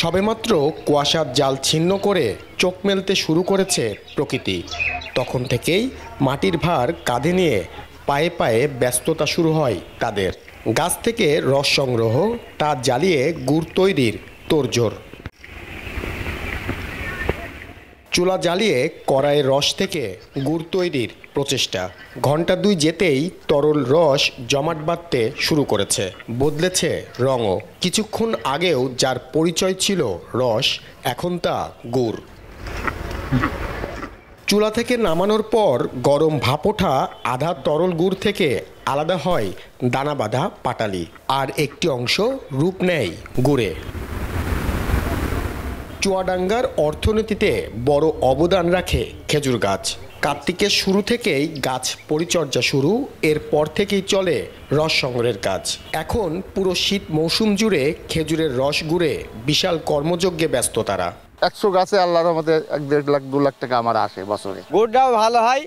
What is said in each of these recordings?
সবেমাত্র কুয়াশার জাল ছিন্ন করে চোখ মেলতে শুরু করেছে প্রকৃতি। তখন থেকেই মাটির ভার কাঁধে নিয়ে পায়ে পায়ে ব্যস্ততা শুরু হয় তাদের। গাছ থেকে রস সংগ্রহ, তা জ্বালিয়ে গুড় তৈরির তোড়জোড়। চুলা জ্বালিয়ে কড়াইয়ের রস থেকে গুড় তৈরির প্রচেষ্টা। ঘণ্টা দুই যেতেই তরল রস জমাট বাঁধতে শুরু করেছে। বদলেছে রঙও। কিছুক্ষণ আগেও যার পরিচয় ছিল রস, এখন তা গুড়। চুলা থেকে নামানোর পর গরম ভাপ ওঠা আধা তরল গুড় থেকে আলাদা হয় দানা বাঁধা পাটালি। আর একটি অংশ রূপ নেয় গুড়ে। চুয়াডাঙ্গার অর্থনীতিতে বড় অবদান রাখে খেজুর গাছ। কার্তিকের শুরু থেকেই গাছ পরিচর্যা শুরু এরপর থেকেই চলে রস সংগ্রহের কাজ। এখন পুরো শীত মৌসুম জুড়ে খেজুরের রস গুড়ে বিশাল কর্মযজ্ঞে ব্যস্ত তারা। একশো গাছে আল্লাহর মধ্যে এক দেড় লাখ দু লাখ টাকা আমার আসে বছরে। গুড়টাও ভালো হয়।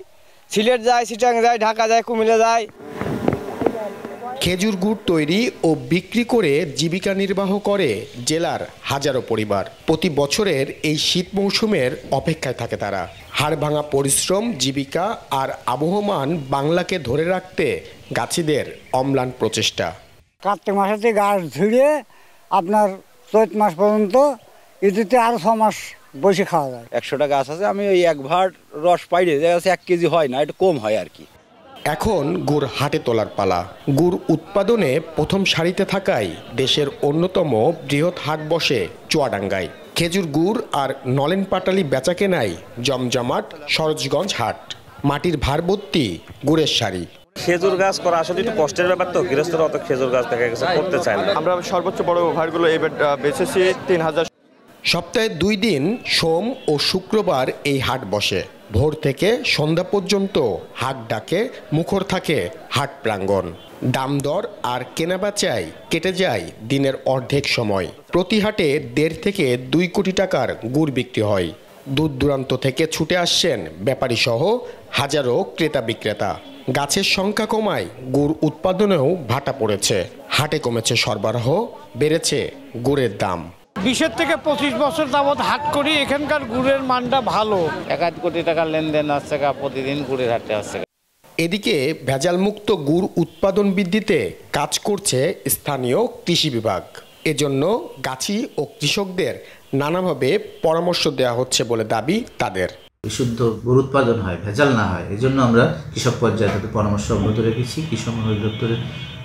সিলেট যায় সিটাং যায় ঢাকা যায় কুমিল্লা যায়। খেজুর গুড় তৈরি ও বিক্রি করে জীবিকা নির্বাহ করে জেলার হাজারো পরিবার। প্রতি বছরের এই শীত মৌসুমের অপেক্ষায় থাকে তারা। হাড় ভাঙা পরিশ্রম জীবিকা আর আবহমান বাংলাকে ধরে রাখতে গাছিদের অম্লান প্রচেষ্টা। কার্তিক মাসেতে গাছ ঝুড়িয়ে আপনার চৈত মাস পর্যন্ত ইদিতে আরও ছ মাস বসে খাওয়া যায়। একশোটা গাছ আছে আমি ওই এক ভার রস পাইলে দেখা যাচ্ছে এক কেজি হয় না একটু কম হয় আর কি। এখন গুড় হাটে তোলার পালা। গুড় উৎপাদনে প্রথম সারিতে থাকায় দেশের অন্যতম বৃহৎ হাট বসে চুয়াডাঙ্গায়। খেজুর গুড় আর নলেন পাটালি বেচা কেনাই জমজমাট সরোজগঞ্জ হাট। মাটির ভারবর্তী গুড়ের শাড়ি খেজুর গাছ করা আসলে একটু কষ্টের ব্যাপার তো গৃহস্থরা অত খেজুর গাছ দেখা গেছে করতে চায় না। আমরা সর্বোচ্চ বড় ওভারগুলো এবার আহ, বেচেছি তিন হাজার সপ্তাহে দুই দিন সোম ও শুক্রবার এই হাট বসে। ভোর থেকে সন্ধ্যা পর্যন্ত হাট ডাকে, মুখর থাকে হাট প্রাঙ্গণ। দাম দর আর কেনা কেনাবেচায় কেটে যায় দিনের অর্ধেক সময়। প্রতি হাটে দেড় থেকে দুই কোটি টাকার গুড় বিক্রি হয়। দূর দূরান্ত থেকে ছুটে আসছেন ব্যাপারী সহ হাজারো ক্রেতা বিক্রেতা। গাছের সংখ্যা কমায়, গুড় উৎপাদনেও ভাটা পড়েছে। হাটে কমেছে সরবরাহ, বেড়েছে গুড়ের দাম। বিশের থেকে পঁচিশ বছর যাবৎ হাট করি এখানকার গুড়ের মানটা ভালো। এক আধ কোটি টাকার লেনদেন আসছে গা প্রতিদিন গুড়ের হাটে আসছে। এদিকে ভেজালমুক্ত গুড় উৎপাদন বৃদ্ধিতে কাজ করছে স্থানীয় কৃষি বিভাগ। এজন্য গাছি ও কৃষকদের নানাভাবে পরামর্শ দেওয়া হচ্ছে বলে দাবি তাদের। বিশুদ্ধ গুড় উৎপাদন হয় ভেজাল না হয় এই জন্য আমরা কৃষক পর্যায়ে তাদের পরামর্শ অব্যাহত রেখেছি কৃষক অধিদপ্তরের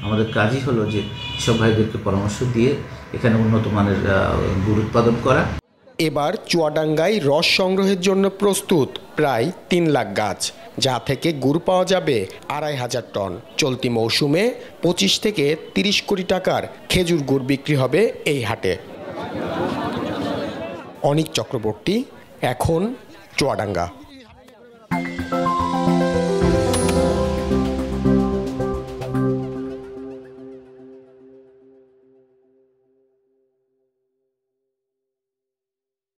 আমাদের কাজই হলো যে কৃষক ভাইদেরকে পরামর্শ দিয়ে এখানে উন্নত মানের গুড় উৎপাদন করা। এবার চুয়াডাঙ্গায় রস সংগ্রহের জন্য প্রস্তুত প্রায় তিন লাখ গাছ, যা থেকে গুড় পাওয়া যাবে আড়াই হাজার টন। চলতি মৌসুমে পঁচিশ থেকে তিরিশ কোটি টাকার খেজুর গুড় বিক্রি হবে এই হাটে। অনিক চক্রবর্তী, এখন চুয়াডাঙ্গা।